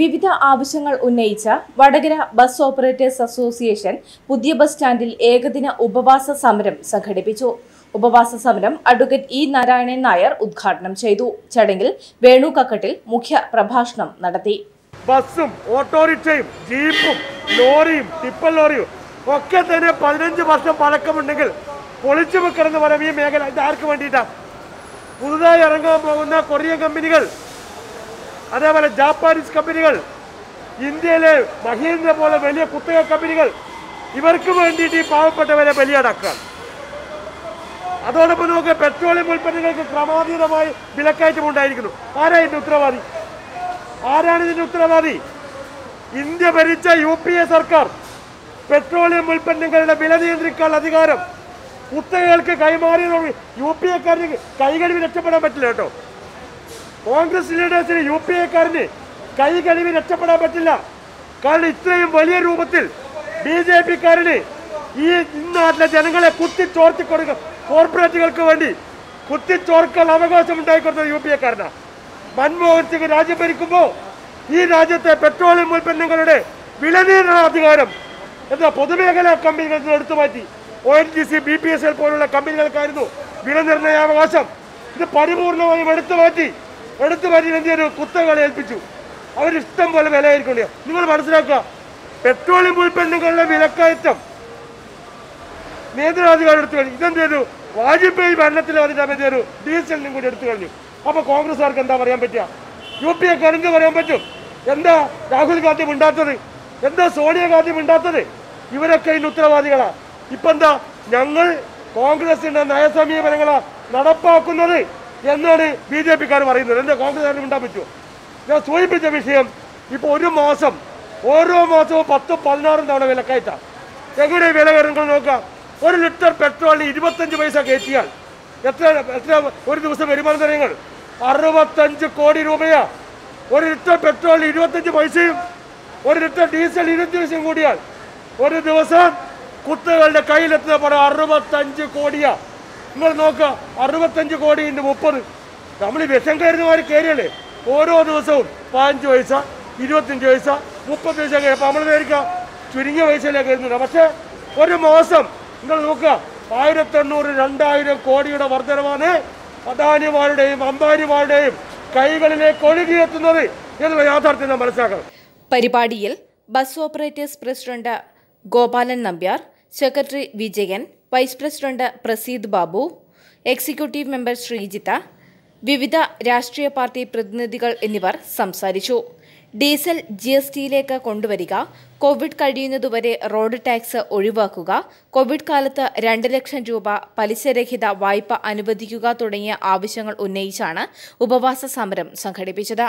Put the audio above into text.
വിവിധ ആവശ്യങ്ങൾ ഉന്നയിച്ച വടകര ബസ് ഓപ്പറേറ്റേഴ്സ് അസോസിയേഷൻ പുതിയ ബസ് സ്റ്റാൻഡിൽ ഏകദിന ഉപവാസ സമരം സംഘടിപ്പിച്ചു. ഉപവാസ സമരം അഡ്വക്കേറ്റ് ഇ നാരായണൻ നായർ ഉദ്ഘാടനം ചെയ്തു. ചടങ്ങിൽ വേണു കക്കട്ടിൽ മുഖ്യ പ്രഭാഷണം നടത്തി. ബസ്സും ഓട്ടോറിക്ഷയും ജീപ്പും ലോറിയും ടിപ്പർ ലോറിയും ഒക്കെ തന്നെ പതിനഞ്ച് വർഷം പഴക്കമുണ്ടെങ്കിൽ പൊളിച്ചു വെക്കണമെന്ന് പറയും ഈ മേഖല ഇത് ആർക്ക് വേണ്ടിയിട്ടാണ് പുതുതായി ഇറങ്ങാൻ പോകുന്ന കൊറിയ കമ്പനികൾ അതേപോലെ ജാപ്പാനീസ് കമ്പനികൾ ഇന്ത്യയിലെ മഹീന്ദ്ര പോലെ വലിയ കുത്തക കമ്പനികൾ ഇവർക്ക് വേണ്ടിയിട്ട് ഈ പാവപ്പെട്ടവരെ ബലിയടക്കുക. അതോടൊപ്പം നമുക്ക് പെട്രോളിയം ഉൽപ്പന്നങ്ങൾക്ക് ക്രമാതീതമായി വിലക്കയറ്റം ഉണ്ടായിരിക്കുന്നു. ആരാ ഇതിന്റെ ഉത്തരവാദി? ആരാണ് ഇതിന്റെ ഉത്തരവാദി? ഇന്ത്യ ഭരിച്ച യു പി എ സർക്കാർ. പെട്രോളിയം ഉൽപ്പന്നങ്ങളുടെ വില നിയന്ത്രിക്കാനുള്ള അധികാരം കുത്തകകൾക്ക് കൈമാറിയതോടെ യു പി എക്കാർക്ക് കൈകഴിവ് രക്ഷപ്പെടാൻ പറ്റില്ല കേട്ടോ. കോൺഗ്രസ് ലീഡേഴ്സിന് യു പി എക്കാരന് കൈ കഴിവ് രക്ഷപ്പെടാൻ പറ്റില്ല. കാരണം ഇത്രയും വലിയ രൂപത്തിൽ ബി ജെ പിക്കാരന് ഈ നാട്ടിലെ ജനങ്ങളെ കുത്തിച്ചോർത്തി കൊടുക്കുക കോർപ്പറേറ്റുകൾക്ക് വേണ്ടി കുത്തിച്ചോർക്കാൻ അവകാശം ഉണ്ടായിക്കൊടുത്തത് യു പി എക്കാരനാണ് മൻമോഹൻ സിംഗ് രാജ്യം ഭരിക്കുമ്പോൾ ഈ രാജ്യത്തെ പെട്രോളിയം ഉൽപ്പന്നങ്ങളുടെ വില നിയന്ത്രണ അധികാരം എന്താ പൊതുമേഖലാ കമ്പനികളിൽ നിന്ന് എടുത്തു മാറ്റി. O N G C B P S L പോലുള്ള കമ്പനികൾക്കായിരുന്നു വില നിർണയാവകാശം ഇത് പരിപൂർണമായും എടുത്തു മാറ്റി. എടുത്തു എന്ത് ചെയ്തു കുത്തകളെ ഏൽപ്പിച്ചു. അവരിഷ്ടം പോലെ വിലയായിരിക്കും നിങ്ങൾ മനസ്സിലാക്കുക പെട്രോളിയം ഉൽപ്പന്നങ്ങളുടെ വിലക്കയറ്റം. നിയന്ത്രണാധികാരം എടുത്തു കഴിഞ്ഞു. ഇതെന്ത് ചെയ്തു? വാജ്പേയി ഭരണത്തിൽ വന്നിട്ട് ചെയ്തു ഡീസലിനും കൂടി എടുത്തു കഴിഞ്ഞു. അപ്പൊ കോൺഗ്രസ്സുകാർക്ക് എന്താ പറയാൻ പറ്റുക? യു പി എക്കാർ എന്ത് പറയാൻ പറ്റും. എന്താ രാഹുൽ ഗാന്ധി മിണ്ടാത്തത്? എന്താ സോണിയ ഗാന്ധി മിണ്ടാത്തത്? ഇവരൊക്കെ ഇന്ന് ഉത്തരവാദികളാ. ഇപ്പൊ എന്താ? ഞങ്ങൾ കോൺഗ്രസിന്റെ നയസമീപനങ്ങളാ നടപ്പാക്കുന്നത്. എന്നാണ് ബി ജെ പിക്കാർ പറയുന്നത്. എന്റെ കോൺഗ്രസ് ഉണ്ടാൻ പറ്റുമോ? ഞാൻ സൂചിപ്പിച്ച വിഷയം ഇപ്പൊ ഒരു മാസം ഓരോ മാസവും പത്തും പതിനാറും തവണ വിലക്കയറ്റാം. എങ്ങനെ വില കയറുന്നത് നോക്കാം. ഒരു ലിറ്റർ പെട്രോളിന് ഇരുപത്തഞ്ച് പൈസ കയറ്റിയാൽ എത്ര എത്ര ഒരു ദിവസം വരുമാന നിരങ്ങൾ അറുപത്തഞ്ച് കോടി രൂപയാ. ഒരു ലിറ്റർ പെട്രോളിന് ഇരുപത്തഞ്ച് പൈസയും ഒരു ലിറ്റർ ഡീസൽ ഇരുപത്തി പൈസയും കൂടിയാൽ ഒരു ദിവസം കുത്തുകളുടെ കയ്യിലെത്തുന്ന പണം അറുപത്തഞ്ച് കോടിയാ. നിങ്ങൾ നോക്കുക അറുപത്തഞ്ച് കോടി ഇന്ന് മുപ്പത്. നമ്മൾ ഈ വിഷം കയറുന്നവർ കയറിയല്ലേ ഓരോ ദിവസവും പതിനഞ്ച് പൈസ ഇരുപത്തഞ്ച് പൈസ മുപ്പത് പൈസ കയറിയപ്പോൾ നമ്മൾ വിചാരിക്കാം ചുരുങ്ങിയ പൈസയിലേക്ക് കയറുന്നില്ല പക്ഷേ ഒരു മാസം നിങ്ങൾ നോക്കുക ആയിരത്തി എണ്ണൂറ് രണ്ടായിരം കോടിയുടെ വർധനമാണ് അദാനിമാരുടെയും അംബാനിമാരുടെയും കൈകളിലേക്ക് ഒഴുകിയെത്തുന്നത് എന്നുള്ള യാഥാർത്ഥ്യം നാം മനസ്സിലാക്കണം. പരിപാടിയിൽ bus operators president Gopalan Nambiar secretary Vijayan vice president Praseed Babu executive member Sreejith വിവിധ രാഷ്ട്രീയ പാർട്ടി പ്രതിനിധികൾ എന്നിവർ സംസാരിച്ചു. ഡീസൽ ജി എസ് ടിയിലേക്ക് കൊണ്ടുവരിക കോവിഡ് കഴിയുന്നതുവരെ റോഡ് ടാക്സ് ഒഴിവാക്കുക കോവിഡ് കാലത്ത് രണ്ട് ലക്ഷം രൂപ പലിശരഹിത വായ്പ അനുവദിക്കുക തുടങ്ങിയ ആവശ്യങ്ങൾ ഉന്നയിച്ചാണ് ഉപവാസ സമരം സംഘടിപ്പിച്ചത്.